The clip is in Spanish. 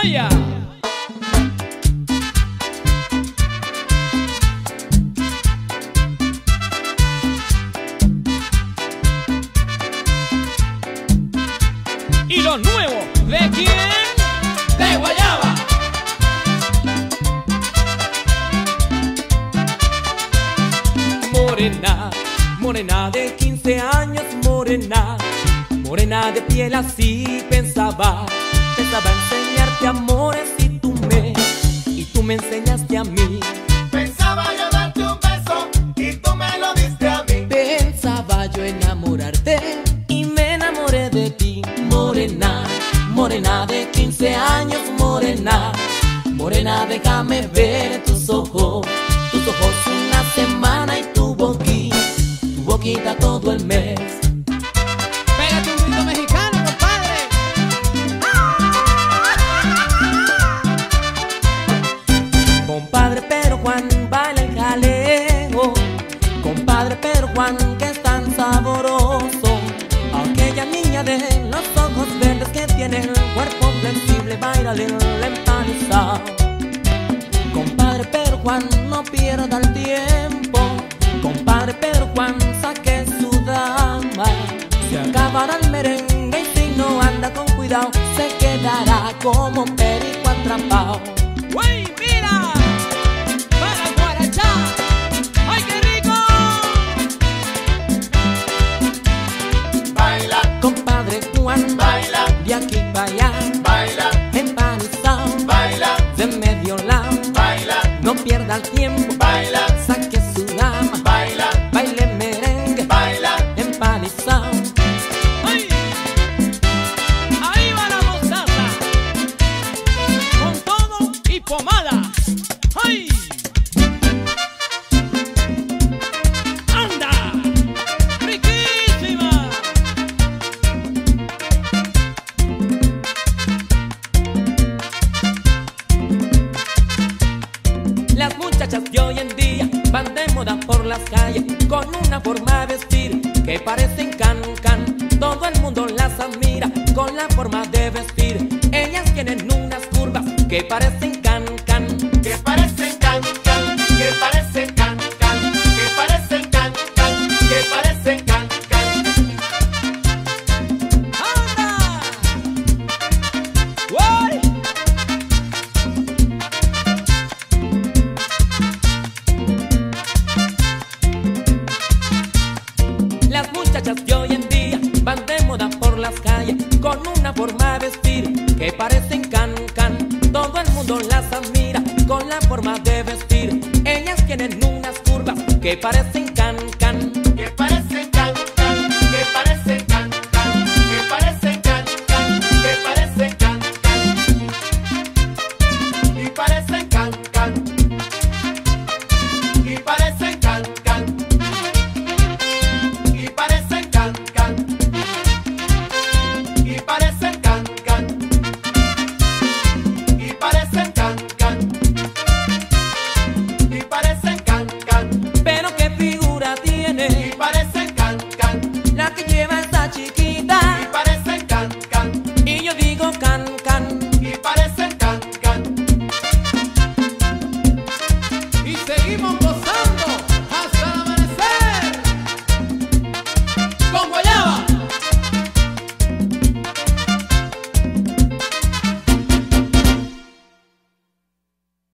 Y lo nuevo, ¿de quién? de Guayaba. Morena, morena de 15 años, morena, morena de piel así pensaba morena de 15 años, morena, morena déjame ver tus ojos, tus ojos una semana y tu boquita, tu boquita todo el mes. Cuerpo flexible Baila el empanizado Compadre pero Juan no pierda el tiempo. Compadre pero Juan saque su dama. Se acabará el merengue y si no anda con cuidado Se quedará como un perico atrapado pierda el tiempo, moda por las calles con una forma de vestir que parecen can can. Todo el mundo las admira con la forma de vestir. Ellas tienen unas curvas que parecen can can. Que parecen muchachas de hoy en día van de moda por las calles con una forma de vestir que parecen can can. Todo el mundo las admira con la forma de vestir. Ellas tienen unas curvas que parecen can can.